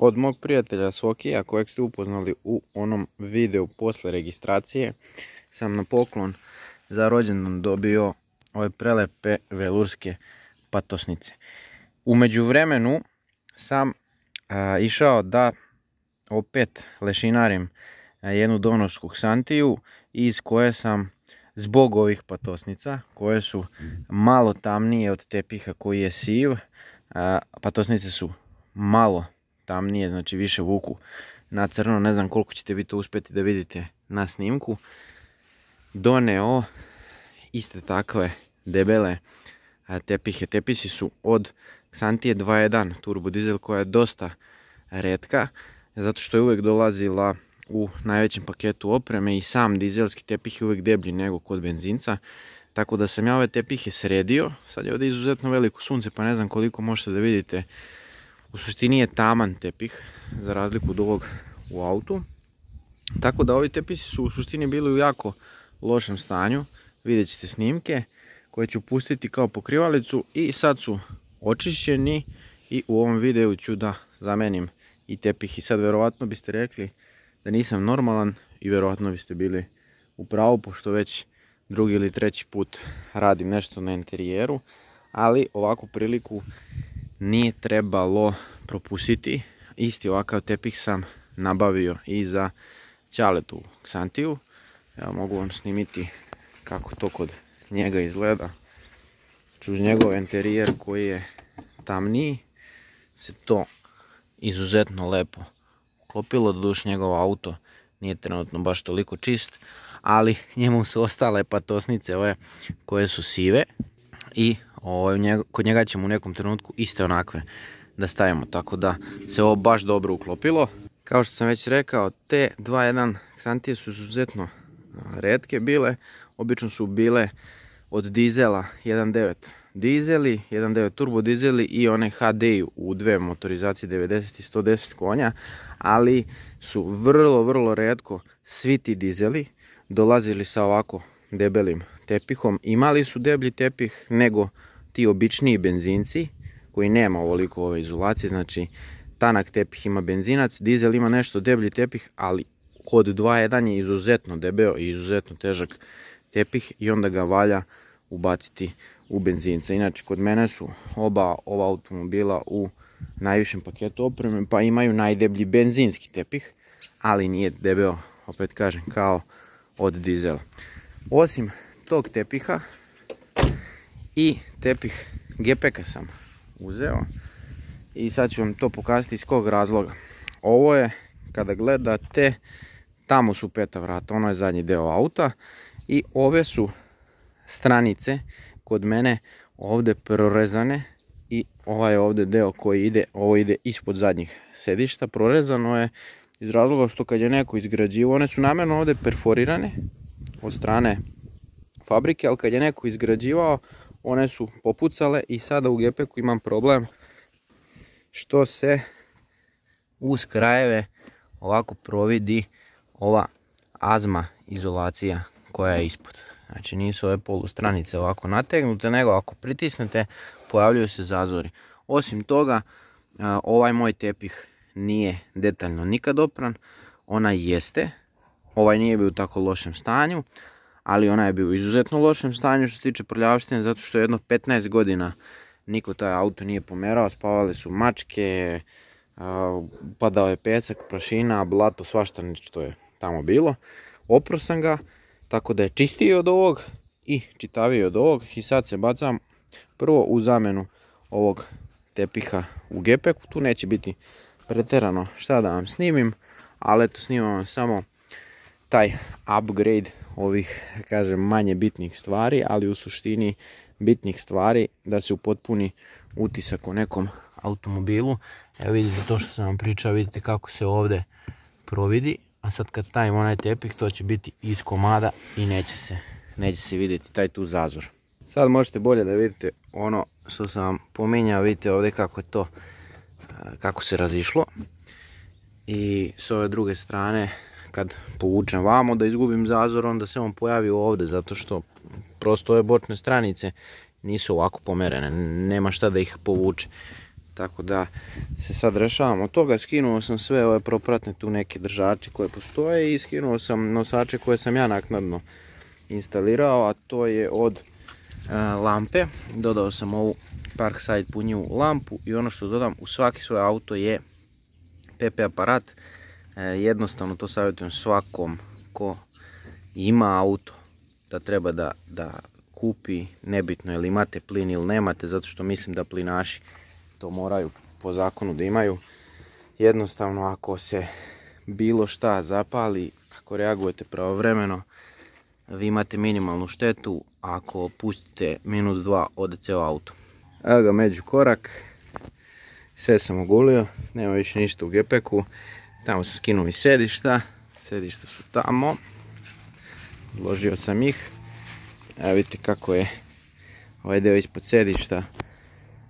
od mog prijatelja Sokija kojeg ste upoznali u onom videu posle registracije sam na poklon za rođendan dobio ove prelepe velurske patosnice. Umeđu vremenu sam išao da opet lešinarim jednu donorsku santiju iz koje sam zbog ovih patosnica koje su malo tamnije od tepiha koji je siv patosnice su malo tamnije, znači više vuku na crno, ne znam koliko ćete vi to uspjeti da vidite na snimku. Doneo iste takve debele tepihe. Tepisi su od Xantije 2.1 turbo dizel koja je dosta redka, zato što je uvijek dolazila u najvećem paketu opreme i sam dizelski tepih je uvijek deblji nego kod benzinca. Tako da sam ja ove tepihe sredio, sad je ovdje izuzetno veliko sunce pa ne znam koliko možete da vidite u suštini je taman tepih, za razliku od ovog u autu. Tako da ovi tepisi su u suštini bili u jako lošem stanju. Vidjet ćete snimke koje ću pustiti kao pokrivalicu i sad su očišćeni i u ovom videu ću da zamenim i tepih. I sad verovatno biste rekli da nisam normalan i verovatno biste bili u pravu pošto već drugi ili treći put radim nešto na interijeru. Ali ovakvu priliku nije trebalo propustiti. Isti ovakav tepih sam nabavio i za Ćaletu Ksantiju. Evo mogu vam snimiti kako to kod njega izgleda. Čuz njegov interijer koji je tamniji se to izuzetno lepo uklopilo. Doduš njegov auto nije trenutno baš toliko čist, ali njemu su ostale patosnice koje su sive i Ovaj, kod njega ćemo u nekom trenutku iste onakve da stavimo, tako da se ovo baš dobro uklopilo. Kao što sam već rekao, te 2.1 Xantije su izuzetno redke bile, obično su bile od dizela 1.9 dizeli, 1.9 turbo dizeli i one HD u dve motorizacije 90 i 110 konja, ali su vrlo, vrlo redko svi ti dizeli dolazili sa ovako debelim tepihom. Imali su deblji tepih nego ti običniji benzinci koji nema ovoliko ove izolacije, znači tanak tepih ima benzinac, dizel ima nešto deblji tepih, ali kod 2.1 je izuzetno debeo i izuzetno težak tepih i onda ga valja ubaciti u benzinca. Inače, kod mene su oba ova automobila u najvišem paketu opreme, pa imaju najdeblji benzinski tepih, ali nije debeo, opet kažem, kao od dizela. Osim tog tepiha i tepih gepeka sam uzeo. I sad ću vam to pokazati iz kog razloga. Ovo je, kada gledate, tamo su peta vrata, ono je zadnji deo auta. I ove su stranice kod mene ovdje prorezane. I ovaj ovdje deo koji ide, ovo ide ispod zadnjih sedišta, prorezano je iz razloga što kad je neko izgrađivo, one su namjerno ovdje perforirane od strane fabrike, ali kad je neko izgrađivao, one su popucale i sada u gepeku imam problem što se uz krajeve ovako providi ova azma izolacija koja je ispod. Znači nisu ove polustranice ovako nategnute, nego ako pritisnete pojavljuju se zazori. Osim toga, ovaj moj tepih nije detaljno nikad opran, ona jeste, ovaj nije bio u tako lošem stanju, ali ona je bio u izuzetno lošem stanju što se tiče prljavštine, zato što jedno 15 godina niko taj auto nije pomerao, spavale su mačke, padao je pesak, prašina, blato, svašta što je tamo bilo. Opro sam ga, tako da je čistiji od ovog i čitaviji od ovog i sad se bacam prvo u zamenu ovog tepiha u gepeku, tu neće biti preterano šta da vam snimim, ali eto snimam vam samo taj upgrade ovih, kažem, manje bitnih stvari, ali u suštini bitnih stvari da se upotpuni utisak o nekom automobilu. Evo vidite to što sam vam pričao, vidite kako se ovdje providi. A sad kad stavim onaj tepih, to će biti iz komada i neće se, neće se vidjeti taj tu zazor. Sad možete bolje da vidite ono što sam vam pominjao, vidite ovdje kako je to, kako se razišlo. I s ove druge strane kad povučem vamo da izgubim zazor, onda se on pojavi ovdje, zato što prosto ove bočne stranice nisu ovako pomerene, nema šta da ih povuče. Tako da se sad rešavam od toga. Skinuo sam sve ove propratne tu neke držače koje postoje i skinuo sam nosače koje sam ja naknadno instalirao, a to je od e, lampe. Dodao sam ovu Parkside punjivu lampu i ono što dodam u svaki svoj auto je PP aparat. E, jednostavno to savjetujem svakom ko ima auto da treba da, da kupi, nebitno je li imate plin ili nemate, zato što mislim da plinaši to moraju po zakonu da imaju. Jednostavno ako se bilo šta zapali, ako reagujete pravovremeno, vi imate minimalnu štetu, ako pustite minut dva ode ceo auto. Evo ga među korak, sve sam ogulio, nema više ništa u gepeku, tamo sam skinuo i sedišta, sedišta su tamo, odložio sam ih, evo vidite kako je ovaj deo ispod sedišta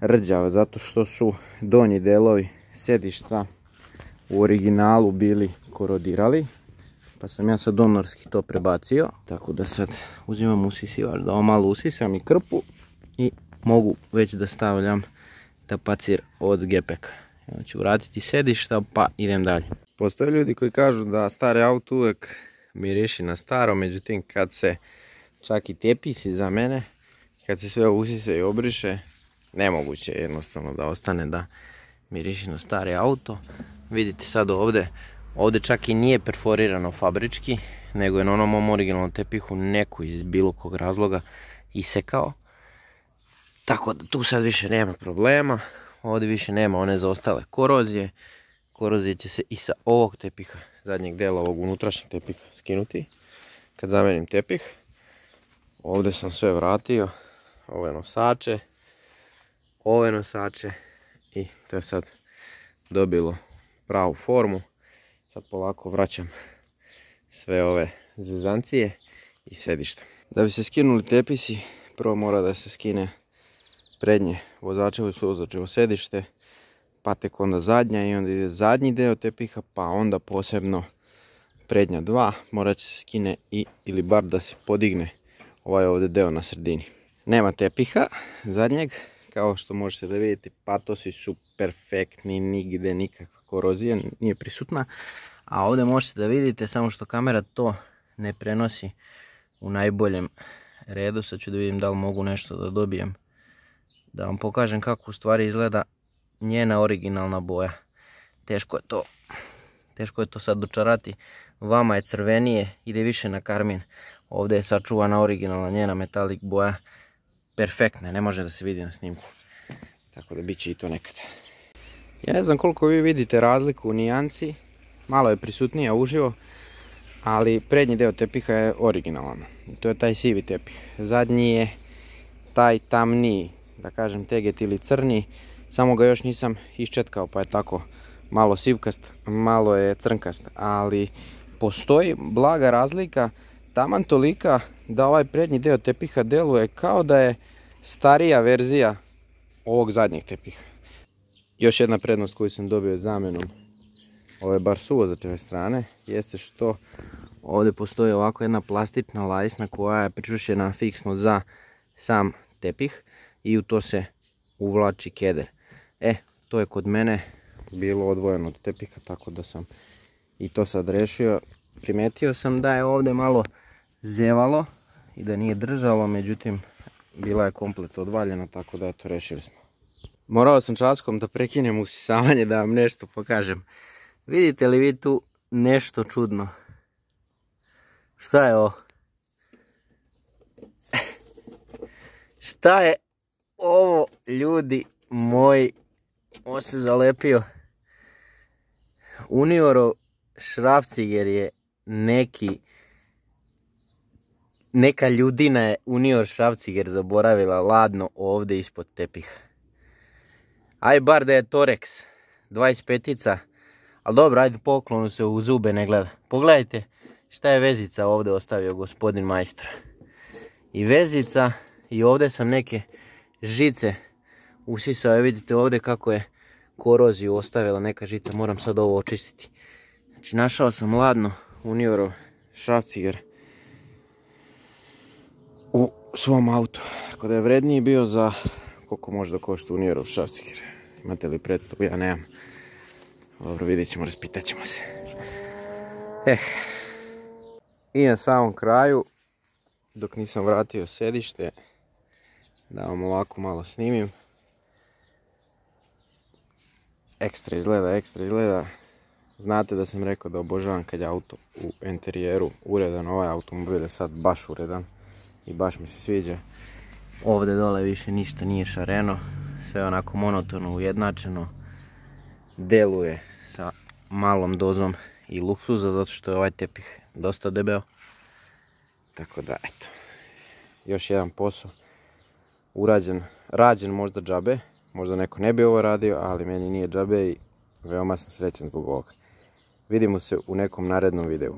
rđava zato što su donji delovi sedišta u originalu bili korodirali pa sam ja sad donorski to prebacio. Tako da sad uzimam usisivač da ovo malo usisam i krpu i mogu već da stavljam tapacir od gepeka. Ja ću vratiti sedišta pa idem dalje postoje ljudi koji kažu da stari auto uvek miriši na staro međutim kad se čak i tepisi za mene kad se sve usise i obriše nemoguće je jednostavno da ostane da miriši na stari auto. Vidite sad ovdje, ovdje čak i nije perforirano fabrički, nego je na onom mom originalnom tepihu neko iz bilo kog razloga isekao. Tako da tu sad više nema problema, ovdje više nema one zaostale korozije. Korozije će se i sa ovog tepiha, zadnjeg dela ovog unutrašnjeg tepiha skinuti. Kad zamenim tepih, ovdje sam sve vratio, ove nosače, ove nosače i to je sad dobilo pravu formu. Sad polako vraćam sve ove zezancije i sedišta. Da bi se skinuli tepisi, prvo mora da se skine prednje vozačevo i suvozačevo sedište, pa tek onda zadnja i onda ide zadnji deo tepiha, pa onda posebno prednja dva, morat će se skine i ili bar da se podigne ovaj ovdje deo na sredini. Nema tepiha zadnjeg, kao što možete da vidite patosi su perfektni, nigde nikakva korozija nije prisutna. A ovdje možete da vidite samo što kamera to ne prenosi u najboljem redu. Sad ću da vidim da li mogu nešto da dobijem. Da vam pokažem kako u stvari izgleda njena originalna boja. Teško je to, teško je to sad dočarati. Vama je crvenije, ide više na karmin. Ovdje je sačuvana originalna njena metalik boja perfektne, ne može da se vidi na snimku. Tako da bit će i to nekad. Ja ne znam koliko vi vidite razliku u nijansi, malo je prisutnija uživo, ali prednji deo tepiha je originalan. To je taj sivi tepih. Zadnji je taj tamniji, da kažem teget ili crni, samo ga još nisam iščetkao pa je tako malo sivkast, malo je crnkast, ali postoji blaga razlika, taman tolika da ovaj prednji deo tepiha deluje kao da je starija verzija ovog zadnjeg tepiha. Još jedna prednost koju sam dobio zamenom ove bar suvozačeve strane jeste što ovdje postoji ovako jedna plastična lajsna koja je pričušena fiksno za sam tepih i u to se uvlači keder. E, to je kod mene bilo odvojeno od tepiha tako da sam i to sad rešio. Primetio sam da je ovdje malo zevalo i da nije držalo, međutim bila je komplet odvaljena, tako da eto, rešili smo. Morao sam časkom da prekinem usisavanje da vam nešto pokažem. Vidite li vi tu nešto čudno? Šta je ovo? Šta je ovo, ljudi moji? Ovo se zalepio. Uniorov šrafciger je neki neka ljudina je Unior Šavciger zaboravila ladno ovdje ispod tepiha. Aj bar da je Torex, 25-ica, ali dobro, ajde poklonu se u zube ne gleda. Pogledajte šta je vezica ovdje ostavio gospodin majstor. I vezica i ovdje sam neke žice usisao, vidite ovdje kako je koroziju ostavila neka žica, moram sad ovo očistiti. Znači našao sam ladno Uniorov Šavciger u svom autu. Tako da je vredniji bio za koliko možda košta Unierov šafciger. Imate li predstavu? Ja nemam. Dobro, vidjet ćemo, raspitat ćemo se. Eh. I na samom kraju, dok nisam vratio sedište, da vam ovako malo snimim. Ekstra izgleda, ekstra izgleda. Znate da sam rekao da obožavam kad je auto u interijeru uredan, ovaj automobil je sad baš uredan i baš mi se sviđa. Ovdje dole više ništa nije šareno, sve onako monotono, ujednačeno. Deluje sa malom dozom i luksuza zato što je ovaj tepih dosta debeo. Tako da, eto, još jedan posao urađen, rađen možda džabe, možda neko ne bi ovo radio, ali meni nije džabe i veoma sam srećan zbog ovoga. Vidimo se u nekom narednom videu.